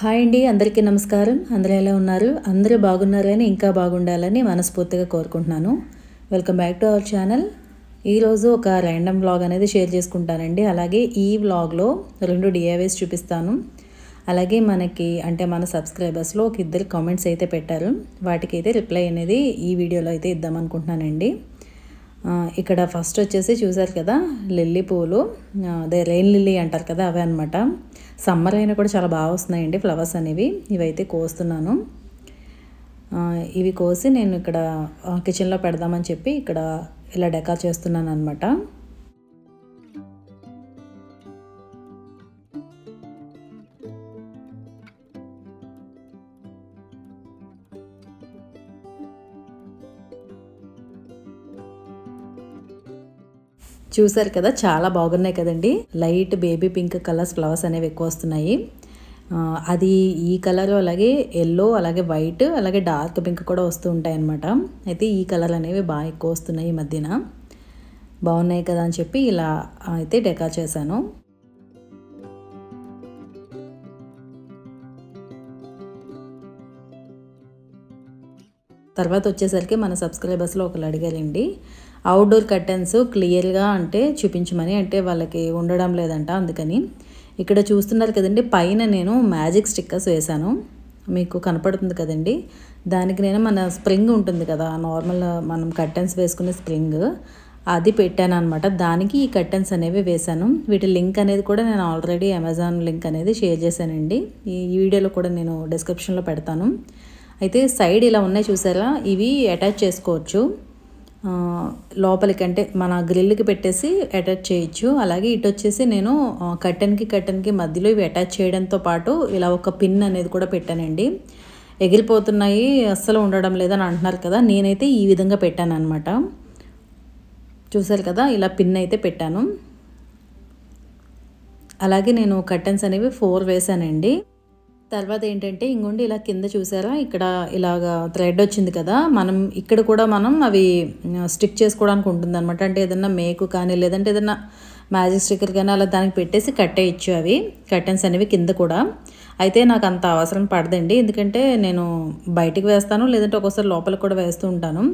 Hi అండి అందరికీ నమస్కారం. అందరూ ఎలా ఉన్నారు? అందరూ బాగున్నారని ఇంకా బాగుండాలని మనస్ఫూర్తిగా కోరుకుంటున్నాను. Welcome back to our channel ఈరోజు ఒక ర్యాండమ్ వ్లాగ్ అనేది షేర్ చేసుకుంటానండి. అలాగే ఈ వ్లాగ్లో రెండు డిఐవేస్ చూపిస్తాను. అలాగే మనకి అంటే మన సబ్స్క్రైబర్స్లో ఒక ఇద్దరు కామెంట్స్ అయితే పెట్టారు. వాటికైతే రిప్లై అనేది ఈ వీడియోలో అయితే ఇద్దామనుకుంటున్నానండి. ఇక్కడ ఫస్ట్ వచ్చేసి చూసారు కదా లిల్లీ పూలు. అదే రెయిన్ లిల్లీ అంటారు కదా అవే అనమాట సమ్మర్ అయినా కూడా చాలా బాగా వస్తున్నాయండి ఫ్లవర్స్ అనేవి. ఇవైతే కోస్తున్నాను. ఇవి కోసి నేను ఇక్కడ కిచెన్లో పెడదామని చెప్పి ఇక్కడ ఇలా డెకార్ చేస్తున్నాను అనమాట చూసారు కదా చాలా బాగున్నాయి కదండి. Light baby pink colours flowers అనేవి ఎక్కువ వస్తున్నాయి. అది ఈ కలర్ అలాగే ఎల్లో అలాగే వైట్ అలాగే డార్క్ పింక్ కూడా వస్తూ ఉంటాయి అన్నమాట అయితే ఈ కలర్ అనేవి బాగా ఎక్కువ వస్తున్నాయి ఈ మధ్యన. బాగున్నాయి కదా అని చెప్పి ఇలా అయితే డెకా చేశాను. తర్వాత వచ్చేసరికి మన సబ్స్క్రైబర్స్లో ఒకళ్ళు అడిగారండి అవుట్డోర్ కర్టెన్స్ క్లియర్గా అంటే చూపించమని అంటే వాళ్ళకి ఉండడం లేదంట అందుకని. ఇక్కడ చూస్తున్నారు కదండి పైన నేను మ్యాజిక్ స్టిక్కర్స్ వేశాను. మీకు కనపడుతుంది కదండి. దానికి నేను మన స్ప్రింగ్ ఉంటుంది కదా నార్మల్ మనం కర్టెన్స్ వేసుకునే స్ప్రింగ్ అది పెట్టాను అనమాట దానికి ఈ కర్టెన్స్ అనేవి వేశాను. వీటి లింక్ అనేది కూడా నేను ఆల్రెడీ అమెజాన్ లింక్ అనేది షేర్ చేశానండి. ఈ ఈ వీడియోలో కూడా నేను డిస్క్రిప్షన్లో పెడతాను. అయితే సైడ్ ఇలా ఉన్నాయి చూసారా? ఇవి అటాచ్ చేసుకోవచ్చు. లోపలికి అంటే మన గ్రిల్కి పెట్టేసి అటాచ్ చేయొచ్చు. అలాగే ఇటు వచ్చేసి నేను కర్టెన్కి కర్టెన్కి మధ్యలో ఇవి అటాచ్ చేయడంతో పాటు ఇలా ఒక పిన్ అనేది కూడా పెట్టానండి. ఎగిరిపోతున్నాయి అస్సలు ఉండడం లేదని అంటున్నారు కదా నేనైతే ఈ విధంగా పెట్టాను అనమాట చూసారు కదా ఇలా పిన్ అయితే పెట్టాను. అలాగే నేను కర్టెన్స్ అనేవి ఫోర్ వేసానండి. తర్వాత ఏంటంటే ఇంకోండి ఇలా కింద చూసారా? ఇక్కడ ఇలాగా థ్రెడ్ వచ్చింది కదా? మనం ఇక్కడ కూడా మనం అవి స్టిక్ చేసుకోవడానికి ఉంటుంది అనమాట అంటే ఏదన్నా మేకు కానీ లేదంటే ఏదన్నా మ్యాజిక్ స్టిక్కర్ కానీ అలా దానికి పెట్టేసి కట్టేయచ్చు అవి. కర్టెన్స్ అనేవి కింద కూడా. అయితే నాకు అంత అవసరం పడదండి. ఎందుకంటే నేను బయటికి వేస్తాను లేదంటే ఒక్కోసారి లోపలికి కూడా వేస్తూ ఉంటాను.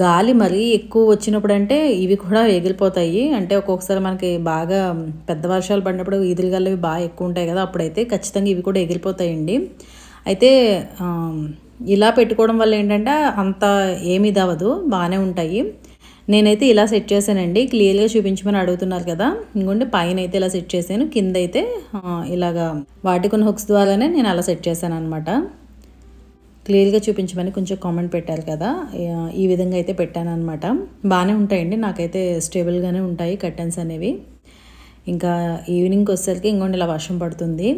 గాలి మరీ ఎక్కువ వచ్చినప్పుడు అంటే ఇవి కూడా ఎగిరిపోతాయి అంటే ఒక్కొక్కసారి మనకి బాగా పెద్ద వర్షాలు పడినప్పుడు ఈదురుగాలు ఇవి బాగా ఎక్కువ ఉంటాయి కదా అప్పుడైతే ఖచ్చితంగా ఇవి కూడా ఎగిరిపోతాయండి అయితే ఇలా పెట్టుకోవడం వల్ల ఏంటంటే అంత ఏమీ ఇదవదు బాగానే ఉంటాయి. నేనైతే ఇలా సెట్ చేశానండి. క్లియర్గా చూపించమని అడుగుతున్నారు కదా. ఇంకోండి పైన అయితే ఇలా సెట్ చేశాను. కింద అయితే ఆ, ఇలాగా వాటికున్న హుక్స్ ద్వారానే నేను అలా సెట్ చేశాను అనమాట క్లియర్గా చూపించమని కొంచెం కామెంట్ పెట్టారు కదా. ఈ విధంగా అయితే పెట్టాను అనమాట బాగానే ఉంటాయండి. నాకైతే స్టేబుల్గానే ఉంటాయి కర్టెన్స్ అనేవి. ఇంకా ఈవినింగ్కి వచ్చేసరికి ఇంకోండి ఇలా వర్షం పడుతుంది.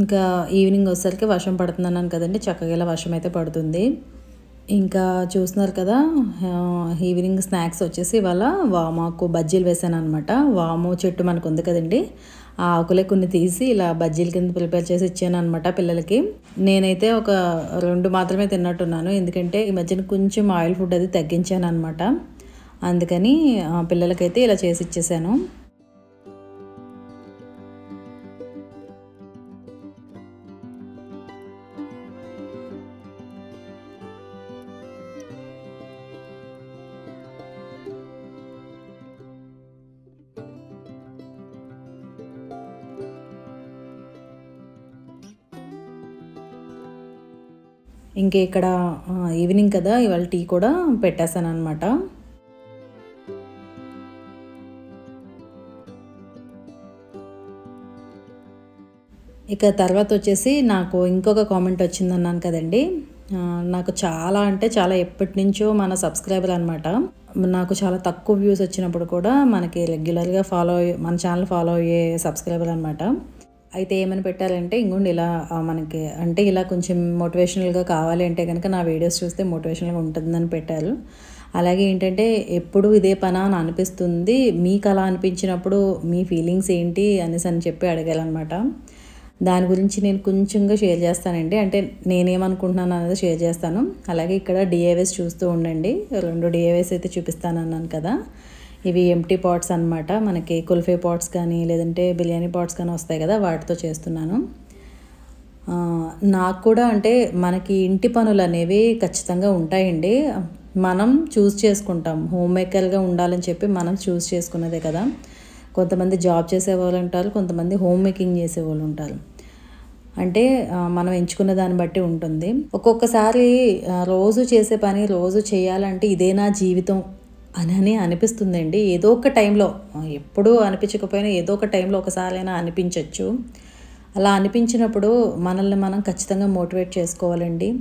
ఇంకా ఈవినింగ్ వచ్చేసరికి వర్షం పడుతుందన్నాను కదండి చక్కగా ఇలా వర్షం అయితే పడుతుంది. ఇంకా చూస్తున్నారు కదా ఈవినింగ్ స్నాక్స్ వచ్చేసి ఇవాళ వామాకు బజ్జీలు వేసాను అనమాట వాము చెట్టు మనకు ఉంది కదండి ఆ ఆకులే కొన్ని తీసి ఇలా బజ్జీల కింద ప్రిపేర్ చేసి ఇచ్చాను అనమాట పిల్లలకి. నేనైతే ఒక రెండు మాత్రమే తిన్నట్టున్నాను ఎందుకంటే ఈ మధ్యన కొంచెం ఆయిల్ ఫుడ్ అది తగ్గించాను అనమాట అందుకని పిల్లలకైతే ఇలా చేసి ఇచ్చేసాను. ఇంకా ఇక్కడ ఈవినింగ్ కదా ఇవాళ టీ కూడా పెట్టేశాను అనమాట ఇక తర్వాత వచ్చేసి నాకు ఇంకొక కామెంట్ వచ్చింది అన్నాను కదండి నాకు చాలా అంటే చాలా ఎప్పటి నుంచో మన సబ్స్క్రైబర్ అనమాట నాకు చాలా తక్కువ వ్యూస్ వచ్చినప్పుడు కూడా మనకి రెగ్యులర్గా ఫాలో అయ్యే మన ఛానల్ ఫాలో అయ్యే సబ్స్క్రైబర్ అనమాట అయితే ఏమని పెట్టాలంటే ఇంకోండి ఇలా మనకి అంటే ఇలా కొంచెం మోటివేషనల్గా కావాలి అంటే కనుక నా వీడియోస్ చూస్తే మోటివేషనల్గా ఉంటుందని పెట్టారు. అలాగే ఏంటంటే ఎప్పుడు ఇదే పనా అని అనిపిస్తుంది. మీకు అలా అనిపించినప్పుడు మీ ఫీలింగ్స్ ఏంటి అనేసి అని చెప్పి అడగాలన్నమాట. దాని గురించి నేను కొంచెంగా షేర్ చేస్తానండి. అంటే నేనేమనుకుంటున్నాను అనేది షేర్ చేస్తాను. అలాగే ఇక్కడ డిఏవేస్ చూస్తూ ఉండండి. రెండు డిఏవేస్ అయితే చూపిస్తాను అన్నాను కదా. ఇవి ఎంటీ పాట్స్ అనమాట మనకి కుల్ఫీ పాట్స్ కానీ లేదంటే బిర్యానీ పాట్స్ కానీ వస్తాయి కదా వాటితో చేస్తున్నాను. నాకు కూడా అంటే మనకి ఇంటి పనులు అనేవి ఖచ్చితంగా ఉంటాయండి. మనం చూస్ చేసుకుంటాం. హోమ్ మేకర్గా ఉండాలని చెప్పి మనం చూస్ చేసుకున్నదే కదా. కొంతమంది జాబ్ చేసే వాళ్ళు ఉంటారు కొంతమంది హోమ్ మేకింగ్ చేసే వాళ్ళు ఉంటారు. అంటే మనం ఎంచుకున్న దాన్ని బట్టి ఉంటుంది. ఒక్కొక్కసారి రోజు చేసే పని రోజు చేయాలంటే ఇదే నా జీవితం. అని అని అనిపిస్తుందండి. ఏదో ఒక టైంలో ఎప్పుడూ అనిపించకపోయినా ఏదో ఒక టైంలో ఒకసారైనా అనిపించవచ్చు అలా అనిపించినప్పుడు మనల్ని మనం ఖచ్చితంగా మోటివేట్ చేసుకోవాలండి.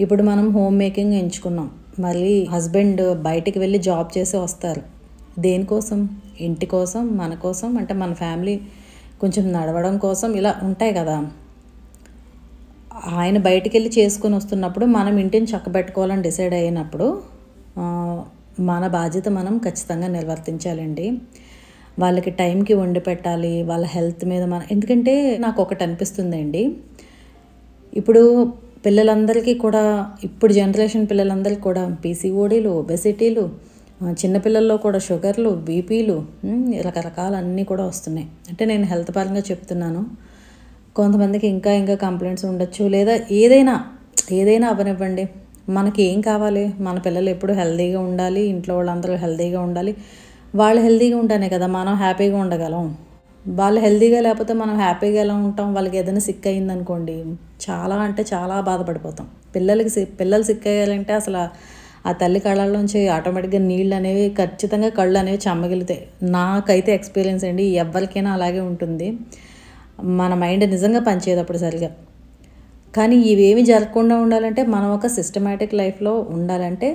ఇప్పుడు మనం హోమ్ మేకింగ్ ఎంచుకున్నాం. మళ్ళీ హస్బెండ్ బయటికి వెళ్ళి జాబ్ చేసి వస్తారు. దేనికోసం? ఇంటి కోసం? మన కోసం? అంటే మన ఫ్యామిలీ కొంచెం నడవడం కోసం ఇలా ఉంటాయి కదా. ఆయన బయటికి వెళ్ళి చేసుకొని వస్తున్నప్పుడు మనం ఇంటిని చక్కబెట్టుకోవాలని డిసైడ్ అయినప్పుడు మన బాధ్యత మనం ఖచ్చితంగా నిర్వర్తించాలండి. వాళ్ళకి టైంకి వండి పెట్టాలి వాళ్ళ హెల్త్ మీద మన ఎందుకంటే నాకు ఒకటి అనిపిస్తుందండి. ఇప్పుడు పిల్లలందరికీ కూడా ఇప్పుడు జనరేషన్ పిల్లలందరికీ కూడా పీసీఓడీలు ఒబెసిటీలు చిన్నపిల్లల్లో కూడా షుగర్లు బీపీలు రకరకాల అన్నీ కూడా వస్తున్నాయి. అంటే నేను హెల్త్ పరంగా చెప్తున్నాను. కొంతమందికి ఇంకా ఇంకా కంప్లైంట్స్ ఉండొచ్చు లేదా ఏదైనా ఏదైనా అవనివ్వండి. మనకి ఏం కావాలి? మన పిల్లలు ఎప్పుడు హెల్తీగా ఉండాలి? ఇంట్లో వాళ్ళందరూ హెల్తీగా ఉండాలి. వాళ్ళు హెల్తీగా ఉంటేనే కదా మనం హ్యాపీగా ఉండగలం. వాళ్ళు హెల్తీగా లేకపోతే మనం హ్యాపీగా ఎలా ఉంటాం? వాళ్ళకి ఏదైనా సిక్ అయిందనుకోండి చాలా అంటే చాలా బాధపడిపోతాం. పిల్లలకి సి- పిల్లలు సిక్ అయ్యాలంటే అసలు ఆ తల్లి కళ్ళల్లోంచి ఆటోమేటిక్గా నీళ్ళు అనేవి ఖచ్చితంగా కళ్ళు అనేవి చెమ్మగిలుతాయి నాకైతే ఎక్స్పీరియన్స్ అండి ఎవరికైనా అలాగే ఉంటుంది. మన మైండ్ నిజంగా పనిచేయదు అప్పుడు సరిగా కానీ ఇవేమి జరగకుండా ఉండాలంటే మనం ఒక సిస్టమేటిక్ లైఫ్లో ఉండాలంటే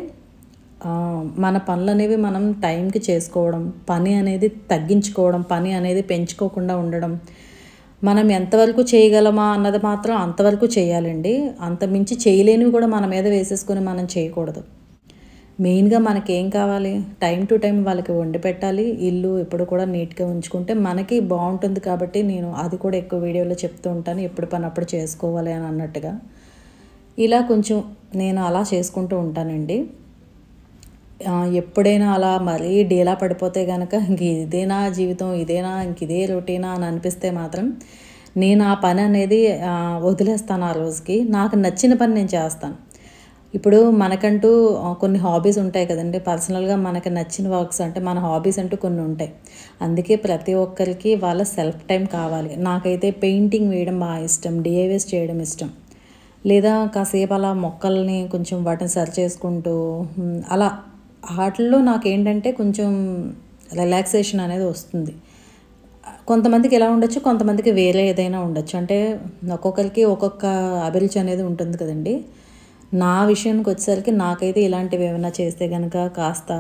మన పనులు అనేవి మనం టైంకి చేసుకోవడం పని అనేది తగ్గించుకోవడం పని అనేది పెంచుకోకుండా ఉండడం. మనం ఎంతవరకు చేయగలమా అన్నది మాత్రం అంతవరకు చేయాలండి. అంత మించి చేయలేనివి కూడా మన మీద వేసేసుకొని మనం చేయకూడదు. మెయిన్గా మనకేం కావాలి? టైం టు టైం వాళ్ళకి వండి పెట్టాలి. ఇల్లు ఎప్పుడు కూడా నీట్గా ఉంచుకుంటే మనకి బాగుంటుంది కాబట్టి నేను అది కూడా ఎక్కువ వీడియోలో చెప్తూ ఉంటాను. ఎప్పుడు పని అప్పుడు చేసుకోవాలి అని అన్నట్టుగా. ఇలా కొంచెం నేను అలా చేసుకుంటూ ఉంటానండి. ఎప్పుడైనా అలా మరీ డీలా పడిపోతే కనుక ఇంక ఇదేనా జీవితం ఇదేనా ఇంక ఇదే రొటీనా అని అనిపిస్తే మాత్రం నేను ఆ పని అనేది వదిలేస్తాను ఆ రోజుకి. నాకు నచ్చిన పని నేను చేస్తాను. ఇప్పుడు మనకంటూ కొన్ని హాబీస్ ఉంటాయి కదండి. పర్సనల్గా మనకి నచ్చిన వర్క్స్ అంటే మన హాబీస్ అంటూ కొన్ని ఉంటాయి. అందుకే ప్రతి ఒక్కరికి వాళ్ళ సెల్ఫ్ టైం కావాలి. నాకైతే పెయింటింగ్ వేయడం బాగా ఇష్టం డిఐవేస్ చేయడం ఇష్టం. లేదా కాసేపు అలా మొక్కల్ని కొంచెం వాటిని సరి చేసుకుంటూ అలా అలా. వాటిల్లో నాకేంటంటే కొంచెం రిలాక్సేషన్ అనేది వస్తుంది. కొంతమందికి ఎలా ఉండొచ్చు కొంతమందికి వేరే ఏదైనా ఉండొచ్చు. అంటే ఒక్కొక్కరికి ఒక్కొక్క అభిరుచి అనేది ఉంటుంది కదండి. నా విషయానికి వచ్చేసరికి నాకైతే ఇలాంటివి ఏమైనా చేస్తే కనుక కాస్త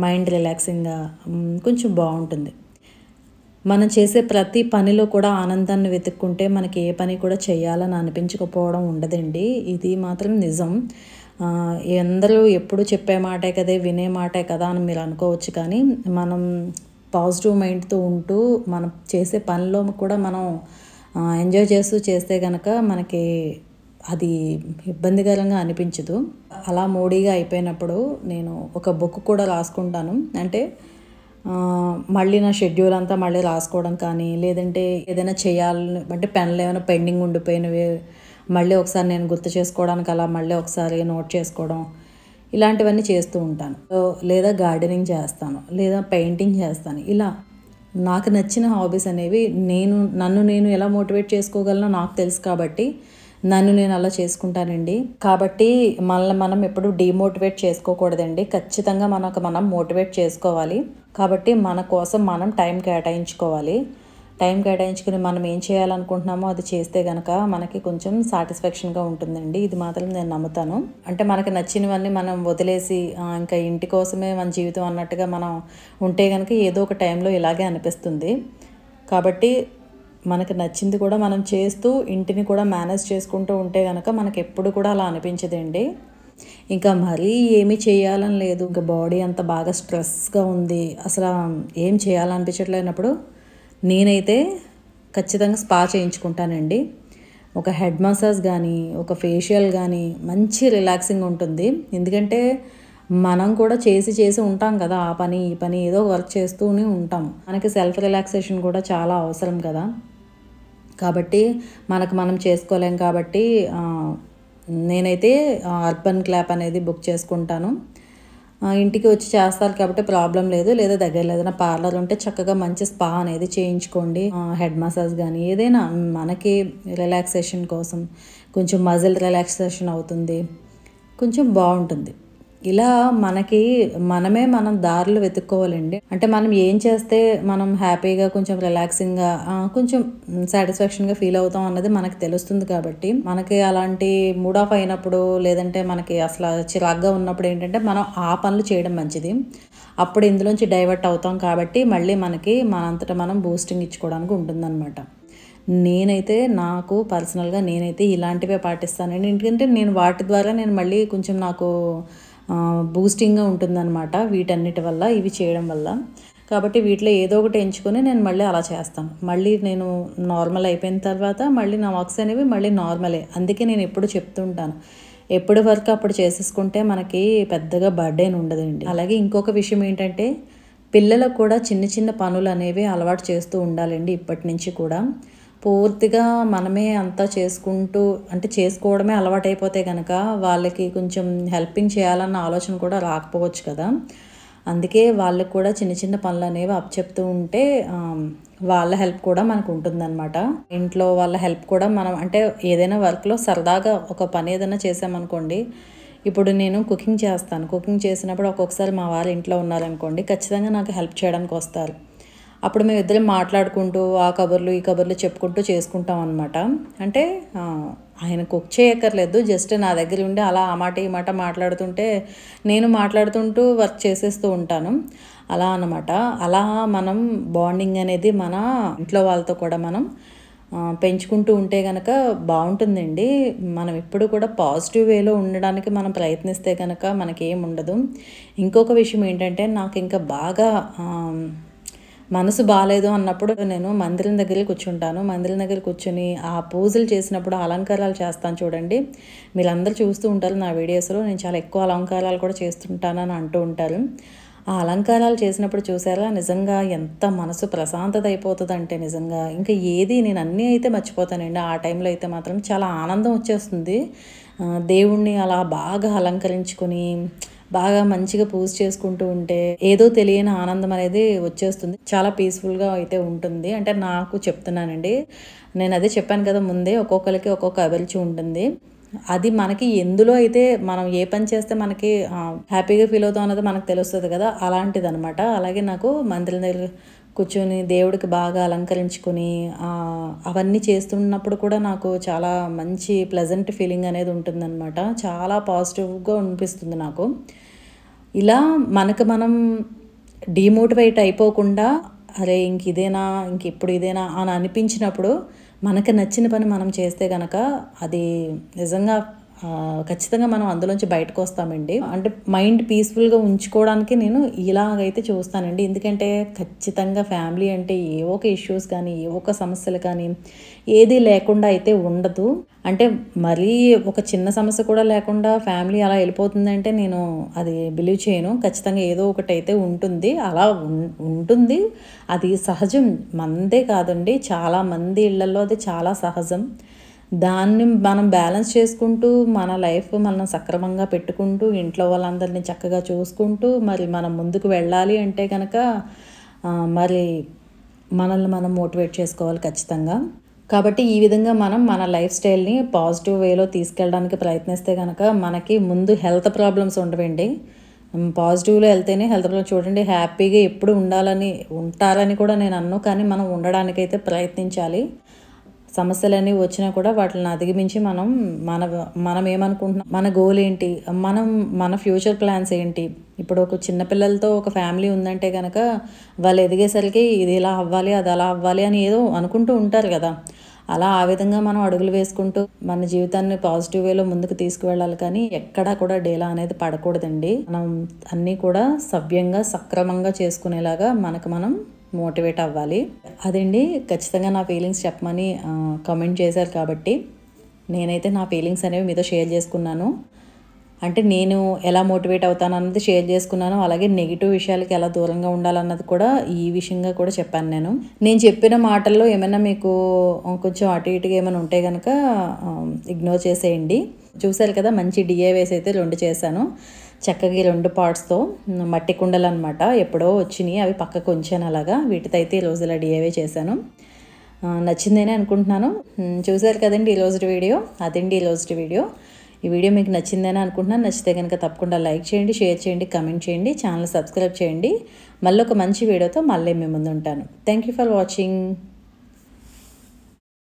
మైండ్ రిలాక్సింగ్గా కొంచెం బాగుంటుంది. మనం చేసే ప్రతి పనిలో కూడా ఆనందాన్ని వెతుక్కుంటే మనకి ఏ పని కూడా చేయాలని అనిపించకపోవడం ఉండదండి. ఇది మాత్రం నిజం. అందరూ ఎప్పుడు చెప్పే మాటే కదే వినే మాటే కదా అని మీరు అనుకోవచ్చు కానీ మనం పాజిటివ్ మైండ్తో ఉంటూ మనం చేసే పనిలో కూడా మనం ఎంజాయ్ చేస్తూ చేస్తే కనుక మనకి అది ఇబ్బందికరంగా అనిపించదు. అలా మోడీగా అయిపోయినప్పుడు నేను ఒక బుక్ కూడా రాసుకుంటాను. అంటే మళ్ళీ నా షెడ్యూల్ అంతా మళ్ళీ రాసుకోవడం కానీ లేదంటే ఏదైనా చేయాలని అంటే పెన్లు ఏమైనా పెండింగ్ ఉండిపోయినవి మళ్ళీ ఒకసారి నేను గుర్తు చేసుకోవడానికి అలా మళ్ళీ ఒకసారి నోట్ చేసుకోవడం ఇలాంటివన్నీ చేస్తూ ఉంటాను. లేదా గార్డెనింగ్ చేస్తాను లేదా పెయింటింగ్ చేస్తాను. ఇలా నాకు నచ్చిన హాబీస్ అనేవి నేను నన్ను నేను ఎలా మోటివేట్ చేసుకోగలనో నాకు తెలుసు కాబట్టి నన్ను నేను అలా చేసుకుంటానండి. కాబట్టి మనల్ని మనం ఎప్పుడు డిమోటివేట్ చేసుకోకూడదండి. ఖచ్చితంగా మనకు మనం మోటివేట్ చేసుకోవాలి. కాబట్టి మన కోసం మనం టైం కేటాయించుకోవాలి. టైం కేటాయించుకుని మనం ఏం చేయాలనుకుంటున్నామో అది చేస్తే కనుక మనకి కొంచెం సాటిస్ఫాక్షన్గా ఉంటుందండి. ఇది మాత్రం నేను నమ్ముతాను. అంటే మనకి నచ్చినవన్నీ మనం వదిలేసి ఇంకా ఇంటి కోసమే మన జీవితం అన్నట్టుగా మనం ఉంటే కనుక ఏదో ఒక టైంలో ఇలాగే అనిపిస్తుంది. కాబట్టి మనకు నచ్చింది కూడా మనం చేస్తూ ఇంటిని కూడా మేనేజ్ చేసుకుంటూ ఉంటే కనుక మనకు ఎప్పుడు కూడా అలా అనిపించదండి. ఇంకా మరీ ఏమీ చేయాలని లేదు. ఇంకా బాడీ అంత బాగా స్ట్రెస్గా ఉంది. అసలు ఏం చేయాలనిపించట్లేనప్పుడు నేనైతే ఖచ్చితంగా స్పా చేయించుకుంటానండి. ఒక హెడ్ మసాజ్ కానీ ఒక ఫేషియల్ కానీ మంచి రిలాక్సింగ్ ఉంటుంది. ఎందుకంటే మనం కూడా చేసి చేసి ఉంటాం కదా ఆ పని ఈ పని ఏదో వర్క్ చేస్తూనే ఉంటాం. మనకి సెల్ఫ్ రిలాక్సేషన్ కూడా చాలా అవసరం కదా. కాబట్టి మనకు మనం చేసుకోలేం కాబట్టి నేనైతే అర్బన్ క్లాప్ అనేది బుక్ చేసుకుంటాను. ఇంటికి వచ్చి చేస్తారు కాబట్టి ప్రాబ్లం లేదు. లేదా దగ్గరలో ఏదైనా పార్లర్ ఉంటే చక్కగా మంచి స్పా అనేది చేయించుకోండి. హెడ్ మసాజ్ కానీ ఏదైనా మనకి రిలాక్సేషన్ కోసం కొంచెం మజిల్ రిలాక్సేషన్ అవుతుంది. కొంచెం బాగుంటుంది. ఇలా మనకి మనమే మనం దారులు వెతుక్కోవాలండి. అంటే మనం ఏం చేస్తే మనం హ్యాపీగా కొంచెం రిలాక్సింగ్గా కొంచెం సాటిస్ఫాక్షన్గా ఫీల్ అవుతాం అన్నది మనకు తెలుస్తుంది కాబట్టి మనకి అలాంటి మూడ్ ఆఫ్ అయినప్పుడు లేదంటే మనకి అసలు చిరాగ్గా ఉన్నప్పుడు ఏంటంటే మనం ఆ పనులు చేయడం మంచిది. అప్పుడు ఇందులోంచి డైవర్ట్ అవుతాం కాబట్టి మళ్ళీ మనకి మనంతటా మనం బూస్టింగ్ ఇచ్చుకోవడానికి ఉంటుందన్నమాట. నేనైతే నాకు పర్సనల్గా నేనైతే ఇలాంటివే పాటిస్తానండి. ఎందుకంటే నేను వాటి ద్వారా నేను మళ్ళీ కొంచెం నాకు బూస్టింగ్గా ఉంటుందన్నమాట వీటన్నిటి వల్ల ఇవి చేయడం వల్ల. కాబట్టి వీటిలో ఏదో ఒకటి ఎంచుకొని నేను మళ్ళీ అలా చేస్తాను. మళ్ళీ నేను నార్మల్ అయిపోయిన తర్వాత మళ్ళీ నా వర్క్స్ అనేవి మళ్ళీ నార్మలే అందుకే నేను ఎప్పుడు చెప్తుంటాను ఎప్పుడు వరకు అప్పుడు చేసేసుకుంటే మనకి పెద్దగా బర్డెన్ ఉండదండి. అలాగే ఇంకొక విషయం ఏంటంటే పిల్లలకు కూడా చిన్న చిన్న పనులు అనేవి అలవాటు చేస్తూ ఉండాలండి ఇప్పటి నుంచి కూడా. పూర్తిగా మనమే అంతా చేసుకుంటూ అంటే చేసుకోవడమే అలవాటైపోతే కనుక వాళ్ళకి కొంచెం హెల్పింగ్ చేయాలన్న ఆలోచన కూడా రాకపోవచ్చు కదా. అందుకే వాళ్ళకి కూడా చిన్న చిన్న పనులు అనేవి అప్పచెప్తూ ఉంటే వాళ్ళ హెల్ప్ కూడా మనకు ఉంటుందన్నమాట. ఇంట్లో వాళ్ళ హెల్ప్ కూడా మనం అంటే ఏదైనా వర్క్లో సరదాగా ఒక పని ఏదైనా చేసామనుకోండి ఇప్పుడు నేను కుకింగ్ చేస్తాను. కుకింగ్ చేసినప్పుడు ఒక్కొక్కసారి మా వారు ఇంట్లో ఉన్నారనుకోండి ఖచ్చితంగా నాకు హెల్ప్ చేయడానికి వస్తారు. అప్పుడు మేము ఇద్దరం మాట్లాడుకుంటూ ఆ కబుర్లు ఈ కబుర్లు చెప్పుకుంటూ చేసుకుంటాం అనమాట అంటే ఆయన కుక్ చేయక్కర్లేదు. జస్ట్ నా దగ్గర ఉండి అలా ఆ మాట ఈ మాట మాట్లాడుతుంటే నేను మాట్లాడుతుంటూ వర్క్ చేసేస్తూ ఉంటాను. అలా అనమాట అలా మనం బాండింగ్ అనేది మన ఇంట్లో వాళ్ళతో కూడా మనం పెంచుకుంటూ ఉంటే కనుక బాగుంటుందండి. మనం ఎప్పుడు కూడా పాజిటివ్ వేలో ఉండడానికి మనం ప్రయత్నిస్తే కనుక మనకేం ఉండదు. ఇంకొక విషయం ఏంటంటే నాకు ఇంకా బాగా మనసు బాగాలేదు అన్నప్పుడు నేను మందిరం దగ్గర కూర్చుంటాను. మందిరం దగ్గర కూర్చొని ఆ పూజలు చేసినప్పుడు అలంకారాలు చేస్తాను చూడండి. మీరందరూ చూస్తూ ఉంటారు నా వీడియోస్లో. నేను చాలా ఎక్కువ అలంకారాలు కూడా చేస్తుంటానని అంటూ ఉంటారు. ఆ అలంకారాలు చేసినప్పుడు చూసారా? నిజంగా ఎంత మనసు ప్రశాంతత అయిపోతుందంటే నిజంగా. ఇంకా ఏది నేను అన్నీ అయితే మర్చిపోతానండి. ఆ టైంలో అయితే మాత్రం చాలా ఆనందం వచ్చేస్తుంది. దేవుణ్ణి అలా బాగా అలంకరించుకొని బాగా మంచిగా పూజ చేసుకుంటూ ఉంటే ఏదో తెలియని ఆనందం అనేది వచ్చేస్తుంది. చాలా పీస్ఫుల్గా అయితే ఉంటుంది. అంటే నాకు చెప్తున్నానండి. నేను అదే చెప్పాను కదా ముందే ఒక్కొక్కరికి ఒక్కొక్క అభిరుచి ఉంటుంది. అది మనకి ఎందులో అయితే మనం ఏ పని చేస్తే మనకి హ్యాపీగా ఫీల్ అవుతాం అన్నది మనకు తెలుస్తుంది కదా అలాంటిది అనమాట అలాగే నాకు మందిరం దగ్గర కూర్చొని దేవుడికి బాగా అలంకరించుకొని అవన్నీ చేస్తున్నప్పుడు కూడా నాకు చాలా మంచి ప్లెజెంట్ ఫీలింగ్ అనేది ఉంటుందన్నమాట. చాలా పాజిటివ్గా అనిపిస్తుంది నాకు. ఇలా మనకు మనం డిమోటివేట్ అయిపోకుండా అరే ఇంక ఇదేనా ఇంక ఇప్పుడు ఇదేనా అని అనిపించినప్పుడు మనకు నచ్చిన పని మనం చేస్తే కనుక అది నిజంగా ఖచ్చితంగా మనం అందులోంచి బయటకు వస్తామండి. అంటే మైండ్ పీస్ఫుల్గా ఉంచుకోవడానికి నేను ఇలాగైతే చూస్తానండి. ఎందుకంటే ఖచ్చితంగా ఫ్యామిలీ అంటే ఏ ఒక ఇష్యూస్ కానీ ఏ ఒక సమస్యలు కానీ ఏది లేకుండా అయితే ఉండదు. అంటే మరీ ఒక చిన్న సమస్య కూడా లేకుండా ఫ్యామిలీ అలా వెళ్ళిపోతుందంటే నేను అది బిలీవ్ చేయను. ఖచ్చితంగా ఏదో ఒకటి అయితే ఉంటుంది. అలా ఉం- ఉంటుంది. అది సహజం. మందే కాదండి. చాలా మంది ఇళ్ళలో అది చాలా సహజం. దాన్ని మనం బ్యాలెన్స్ చేసుకుంటూ మన లైఫ్ మనం సక్రమంగా పెట్టుకుంటూ ఇంట్లో వాళ్ళందరినీ చక్కగా చూసుకుంటూ మరి మనం ముందుకు వెళ్ళాలి అంటే కనుక మరి మనల్ని మనం మోటివేట్ చేసుకోవాలి ఖచ్చితంగా. కాబట్టి ఈ విధంగా మనం మన లైఫ్ స్టైల్ని పాజిటివ్ వేలో తీసుకెళ్ళడానికి ప్రయత్నిస్తే కనుక మనకి ముందు హెల్త్ ప్రాబ్లమ్స్ ఉండవండి. పాజిటివ్లో వెళ్తేనే హెల్త్లో చూడండి హ్యాపీగా ఎప్పుడు ఉండాలని ఉంటారని కూడా నేను అన్ను కానీ మనం ఉండడానికైతే ప్రయత్నించాలి. సమస్యలన్నీ వచ్చినా కూడా వాటిని అధిగమించి మనం మన మనం ఏమనుకుంటున్నాం? మన గోల్ ఏంటి? మనం మన ఫ్యూచర్ ప్లాన్స్ ఏంటి? ఇప్పుడు ఒక చిన్నపిల్లలతో ఒక ఫ్యామిలీ ఉందంటే కనుక వాళ్ళు ఎదిగేసరికి ఇది ఇలా అవ్వాలి అది అలా అవ్వాలి అని ఏదో అనుకుంటూ ఉంటారు కదా. అలా ఆ విధంగా మనం అడుగులు వేసుకుంటూ మన జీవితాన్ని పాజిటివ్ వేలో ముందుకు తీసుకువెళ్ళాలి కానీ ఎక్కడా కూడా డేలా అనేది పడకూడదండి. మనం అన్నీ కూడా సవ్యంగా సక్రమంగా చేసుకునేలాగా మనకు మనం మోటివేట్ అవ్వాలి. అదండి ఖచ్చితంగా నా ఫీలింగ్స్ చెప్పమని కమెంట్ చేశారు కాబట్టి నేనైతే నా ఫీలింగ్స్ అనేవి మీతో షేర్ చేసుకున్నాను. అంటే నేను ఎలా మోటివేట్ అవుతాను అన్నది షేర్ చేసుకున్నాను. అలాగే నెగిటివ్ విషయాలకి ఎలా దూరంగా ఉండాలన్నది కూడా ఈ విషయంగా కూడా చెప్పాను నేను. నేను చెప్పిన మాటల్లో ఏమైనా మీకు కొంచెం అటు ఇటుగా ఏమైనా ఉంటే కనుక ఇగ్నోర్ చేసేయండి. చూశారు కదా మంచి డిఏవేస్ అయితే రెండు చేశాను. చక్కగా రెండు పార్ట్స్తో మట్టి కుండలు అనమాట ఎప్పుడో వచ్చినాయి అవి పక్కకు ఉంచాను అలాగా. వీటితో అయితే ఈరోజు ఇలా డిఏవే చేశాను. నచ్చిందేనే అనుకుంటున్నాను. చూశారు కదండి ఈరోజు వీడియో? అదండి ఈరోజు వీడియో? ఈ వీడియో మీకు నచ్చిందని అనుకుంటున్నాను. నచ్చితే కనుక తప్పకుండా లైక్ చేయండి షేర్ చేయండి కమెంట్ చేయండి ఛానల్ సబ్స్క్రైబ్ చేయండి. మళ్ళీ ఒక మంచి వీడియోతో మళ్ళీ మీ ముందు ఉంటాను. Thank you for watching.